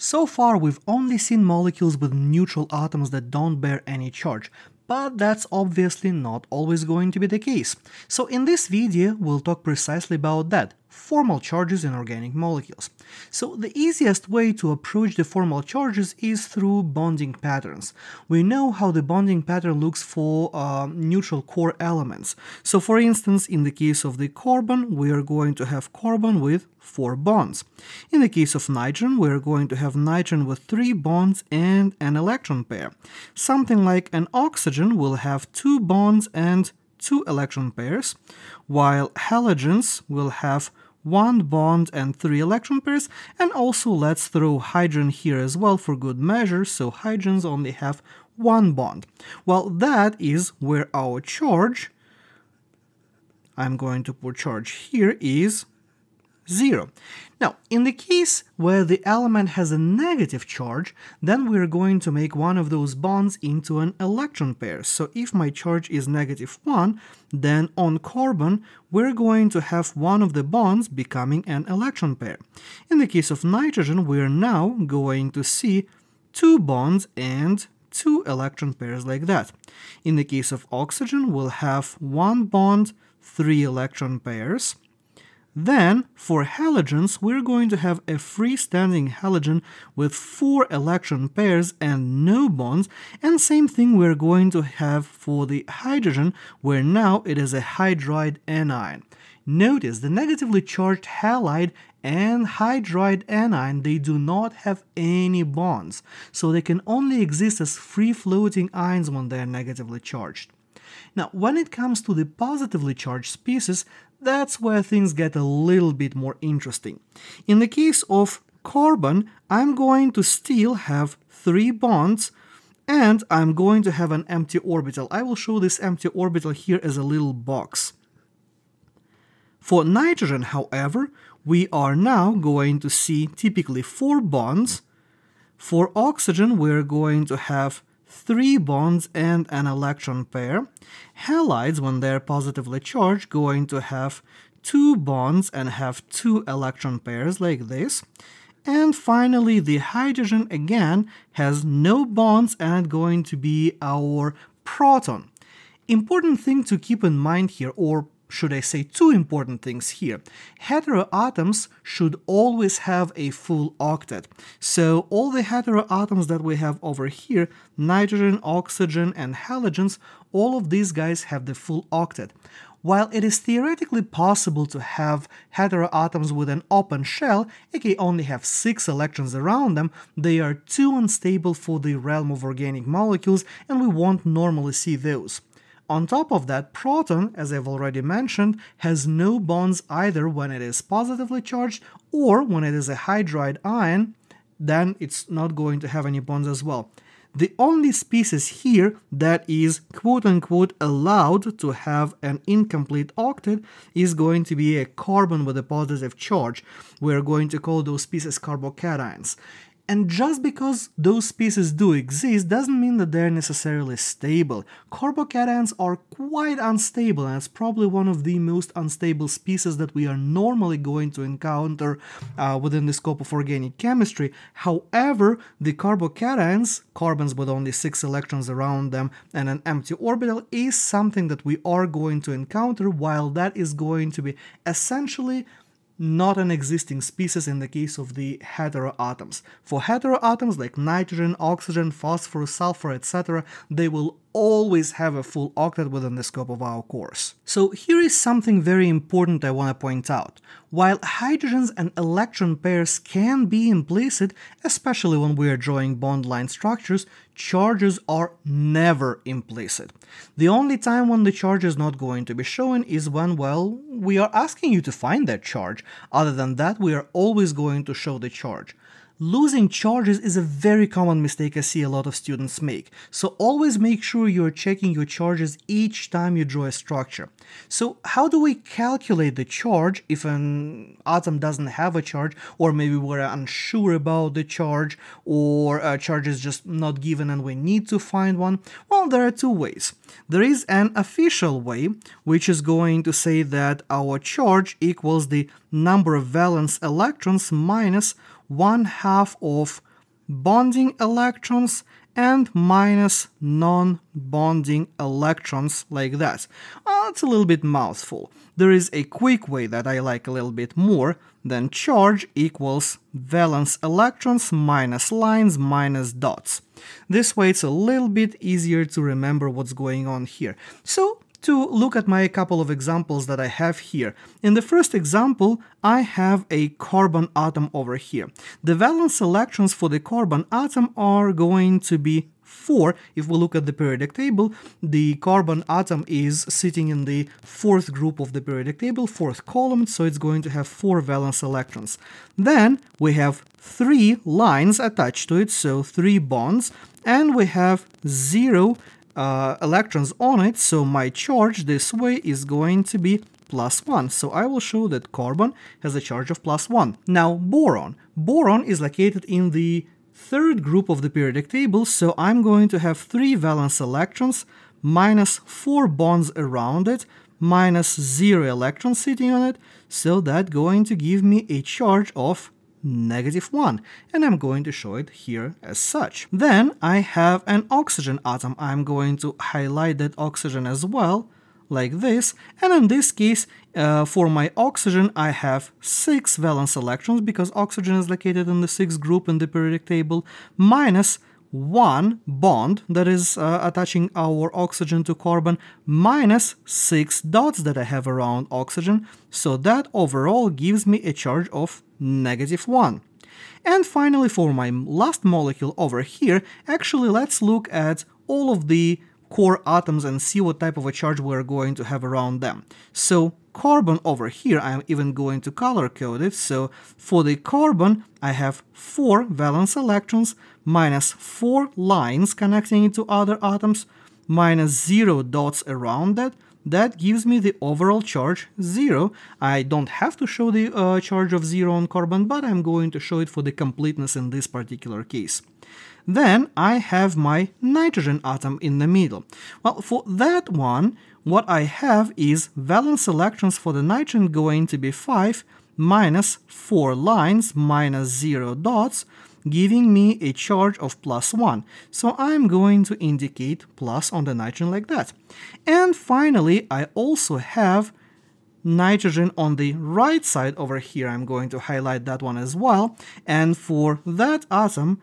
So far we've only seen molecules with neutral atoms that don't bear any charge, but that's obviously not always going to be the case. So in this video we'll talk precisely about that, formal charges in organic molecules. So the easiest way to approach the formal charges is through bonding patterns. We know how the bonding pattern looks for uh, neutral core elements. So for instance, in the case of the carbon, we are going to have carbon with four bonds. In the case of nitrogen, we are going to have nitrogen with three bonds and an electron pair. Something like an oxygen will have two bonds and two electron pairs, while halogens will have one bond and three electron pairs, and also let's throw hydrogen here as well for good measure, so hydrogens only have one bond. Well, that is where our charge, I'm going to put charge here, is 0. Now, in the case where the element has a negative charge, then we're going to make one of those bonds into an electron pair. So if my charge is negative 1, then on carbon, we're going to have one of the bonds becoming an electron pair. In the case of nitrogen, we're now going to see two bonds and two electron pairs like that. In the case of oxygen, we'll have one bond, three electron pairs, then, for halogens, we're going to have a freestanding halogen with four electron pairs and no bonds, and same thing we're going to have for the hydrogen, where now it is a hydride anion. Notice the negatively charged halide and hydride anion, they do not have any bonds, so they can only exist as free-floating ions when they are negatively charged. Now, when it comes to the positively charged species, that's where things get a little bit more interesting. In the case of carbon, I'm going to still have three bonds and I'm going to have an empty orbital. I will show this empty orbital here as a little box. For nitrogen, however, we are now going to see typically four bonds. For oxygen, we're going to have three bonds and an electron pair. Halides, when they're positively charged, going to have two bonds and have two electron pairs like this. And finally, the hydrogen again has no bonds and going to be our proton. Important thing to keep in mind here, or should I say two important things here. Heteroatoms should always have a full octet. So all the heteroatoms that we have over here, nitrogen, oxygen, and halogens, all of these guys have the full octet. While it is theoretically possible to have heteroatoms with an open shell, aka only have 6 electrons around them, they are too unstable for the realm of organic molecules and we won't normally see those. On top of that, proton, as I've already mentioned, has no bonds either when it is positively charged or when it is a hydride ion, then it's not going to have any bonds as well. The only species here that is quote-unquote allowed to have an incomplete octet is going to be a carbon with a positive charge. We're going to call those species carbocations. And just because those species do exist doesn't mean that they're necessarily stable. Carbocations are quite unstable and it's probably one of the most unstable species that we are normally going to encounter uh, within the scope of organic chemistry. However, the carbocations, carbons with only 6 electrons around them and an empty orbital, is something that we are going to encounter while that is going to be essentially not an existing species in the case of the heteroatoms. For heteroatoms like nitrogen, oxygen, phosphorus, sulfur, etc., they will always have a full octet within the scope of our course. So here is something very important I want to point out. While hydrogens and electron pairs can be implicit, especially when we are drawing bond line structures, charges are never implicit. The only time when the charge is not going to be shown is when, well, we are asking you to find that charge. Other than that, we are always going to show the charge. Losing charges is a very common mistake I see a lot of students make, so always make sure you're checking your charges each time you draw a structure. So how do we calculate the charge if an atom doesn't have a charge, or maybe we're unsure about the charge, or a charge is just not given and we need to find one? Well, there are two ways. There is an official way, which is going to say that our charge equals the number of valence electrons minus one half of bonding electrons and minus non-bonding electrons like that. Uh, it's a little bit mouthful. There is a quick way that I like a little bit more, then charge equals valence electrons minus lines minus dots. This way it's a little bit easier to remember what's going on here. So to look at my couple of examples that I have here. In the first example, I have a carbon atom over here. The valence electrons for the carbon atom are going to be 4. If we look at the periodic table, the carbon atom is sitting in the fourth group of the periodic table, fourth column, so it's going to have 4 valence electrons. Then we have 3 lines attached to it, so 3 bonds, and we have 0 uh, electrons on it, so my charge this way is going to be plus 1. So I will show that carbon has a charge of plus 1. Now boron. Boron is located in the third group of the periodic table, so I'm going to have 3 valence electrons minus 4 bonds around it minus 0 electrons sitting on it, so that's going to give me a charge of negative 1 and I'm going to show it here as such. Then I have an oxygen atom. I'm going to highlight that oxygen as well like this and in this case uh, for my oxygen I have 6 valence electrons because oxygen is located in the 6th group in the periodic table minus one bond that is uh, attaching our oxygen to carbon minus six dots that I have around oxygen. So that overall gives me a charge of negative one. And finally, for my last molecule over here, actually let's look at all of the core atoms and see what type of a charge we're going to have around them. So carbon over here, I'm even going to color code it. So for the carbon, I have 4 valence electrons minus 4 lines connecting it to other atoms minus 0 dots around that. That gives me the overall charge 0. I don't have to show the uh, charge of 0 on carbon, but I'm going to show it for the completeness in this particular case. Then I have my nitrogen atom in the middle. Well, for that one, what I have is valence electrons for the nitrogen going to be 5 minus 4 lines minus 0 dots, giving me a charge of plus 1. So I'm going to indicate plus on the nitrogen like that. And finally, I also have nitrogen on the right side over here. I'm going to highlight that one as well. And for that atom,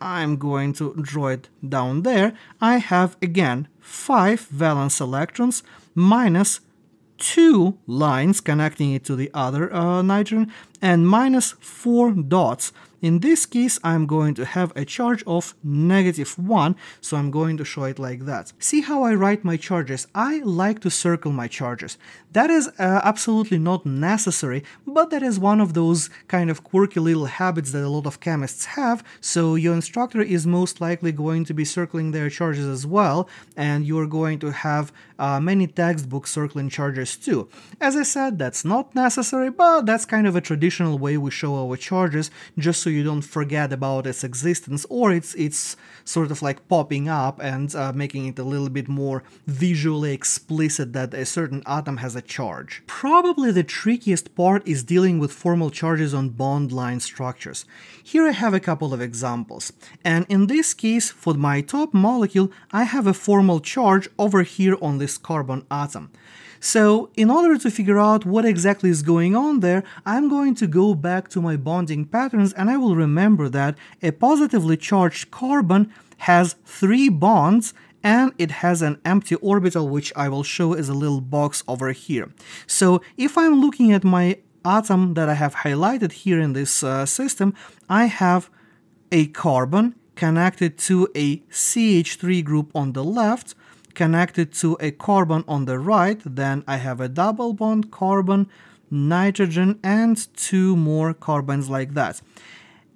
I'm going to draw it down there. I have again 5 valence electrons minus 2 lines connecting it to the other uh, nitrogen and minus 4 dots in this case, I'm going to have a charge of negative 1, so I'm going to show it like that. See how I write my charges? I like to circle my charges. That is uh, absolutely not necessary, but that is one of those kind of quirky little habits that a lot of chemists have, so your instructor is most likely going to be circling their charges as well, and you're going to have uh, many textbooks circling charges too. As I said, that's not necessary, but that's kind of a traditional way we show our charges, just so you don't forget about its existence or it's it's sort of like popping up and uh, making it a little bit more visually explicit that a certain atom has a charge. Probably the trickiest part is dealing with formal charges on bond line structures. Here I have a couple of examples, and in this case, for my top molecule, I have a formal charge over here on this carbon atom. So in order to figure out what exactly is going on there, I'm going to go back to my bonding patterns and I will remember that a positively charged carbon has three bonds and it has an empty orbital which I will show as a little box over here. So if I'm looking at my atom that I have highlighted here in this uh, system, I have a carbon connected to a CH3 group on the left, connected to a carbon on the right, then I have a double bond carbon, nitrogen, and two more carbons like that.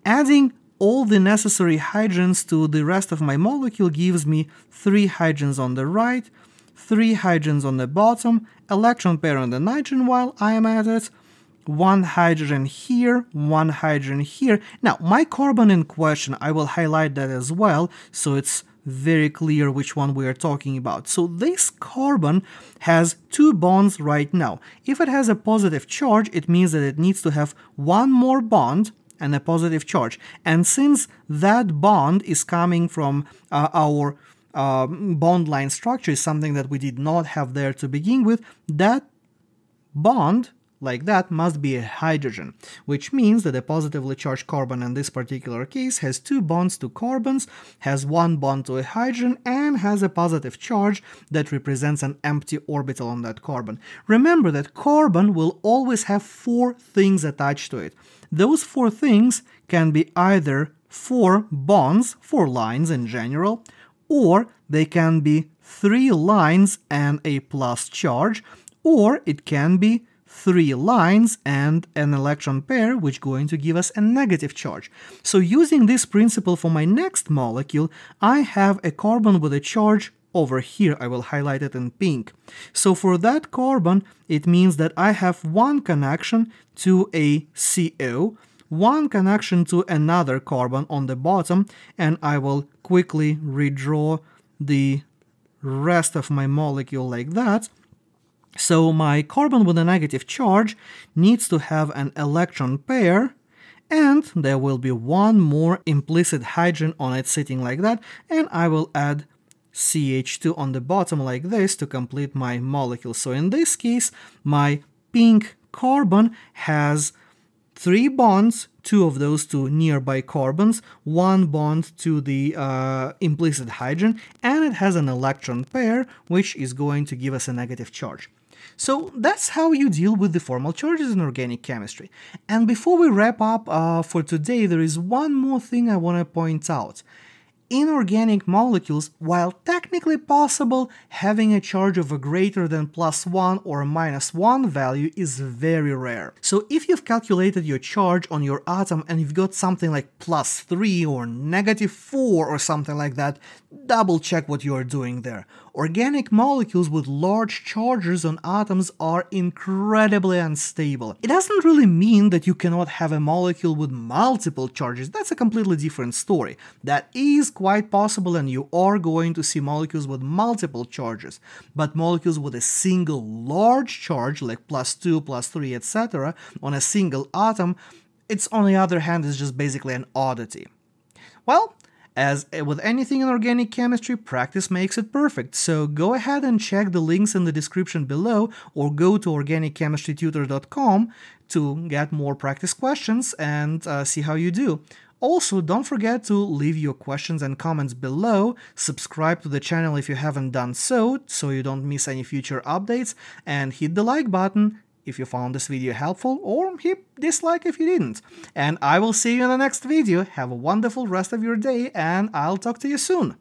Adding all the necessary hydrogens to the rest of my molecule gives me three hydrogens on the right, three hydrogens on the bottom, electron pair on the nitrogen while I am at it, one hydrogen here, one hydrogen here. Now, my carbon in question, I will highlight that as well, so it's very clear which one we are talking about. So this carbon has two bonds right now. If it has a positive charge, it means that it needs to have one more bond and a positive charge. And since that bond is coming from uh, our uh, bond line structure, is something that we did not have there to begin with, that bond like that must be a hydrogen, which means that a positively charged carbon in this particular case has two bonds to carbons, has one bond to a hydrogen, and has a positive charge that represents an empty orbital on that carbon. Remember that carbon will always have four things attached to it. Those four things can be either four bonds, four lines in general, or they can be three lines and a plus charge, or it can be three lines and an electron pair, which going to give us a negative charge. So using this principle for my next molecule, I have a carbon with a charge over here, I will highlight it in pink. So for that carbon, it means that I have one connection to a CO, one connection to another carbon on the bottom, and I will quickly redraw the rest of my molecule like that. So my carbon with a negative charge needs to have an electron pair and there will be one more implicit hydrogen on it sitting like that and I will add CH2 on the bottom like this to complete my molecule. So in this case my pink carbon has three bonds, two of those to nearby carbons, one bond to the uh, implicit hydrogen, and it has an electron pair, which is going to give us a negative charge. So that's how you deal with the formal charges in organic chemistry. And before we wrap up uh, for today, there is one more thing I want to point out inorganic molecules, while technically possible, having a charge of a greater than plus 1 or minus 1 value is very rare. So if you've calculated your charge on your atom and you've got something like plus 3 or negative 4 or something like that, double check what you are doing there. Organic molecules with large charges on atoms are incredibly unstable. It doesn't really mean that you cannot have a molecule with multiple charges, that's a completely different story. That is quite possible and you are going to see molecules with multiple charges, but molecules with a single large charge like plus 2, plus 3, etc. on a single atom, it's on the other hand is just basically an oddity. Well, as with anything in organic chemistry, practice makes it perfect, so go ahead and check the links in the description below or go to organicchemistrytutor.com to get more practice questions and uh, see how you do. Also, don't forget to leave your questions and comments below, subscribe to the channel if you haven't done so, so you don't miss any future updates, and hit the like button if you found this video helpful or hit dislike if you didn't. And I will see you in the next video. Have a wonderful rest of your day and I'll talk to you soon.